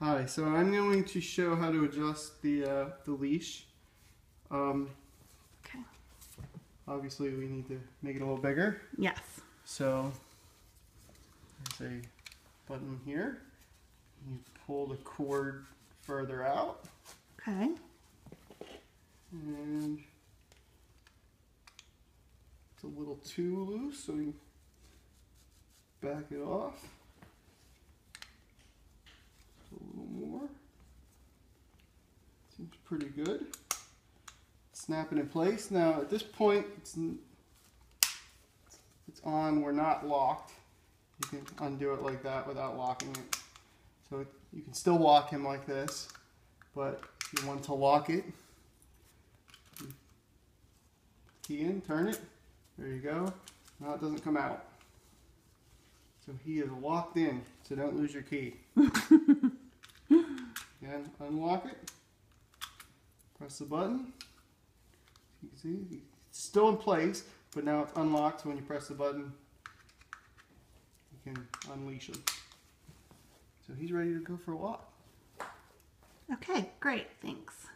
Hi, so I'm going to show how to adjust the uh, the leash. Um, Okay. obviously, we need to make it a little bigger. Yes. So there's a button here. You pull the cord further out, Okay. and it's a little too loose, so we back it off. Just a little more. Seems pretty good. Snap it in place. Now at this point, it's it's on. We're not locked. You can undo it like that without locking it. So it, you can still lock him like this, but if you want to lock it, key in, turn it. There you go. Now it doesn't come out. So he is locked in, so don't lose your key. Again, unlock it. Press the button. You can see it's still in place, but now it's unlocked. So when you press the button, you can unleash him. So he's ready to go for a walk. Okay, great. Thanks.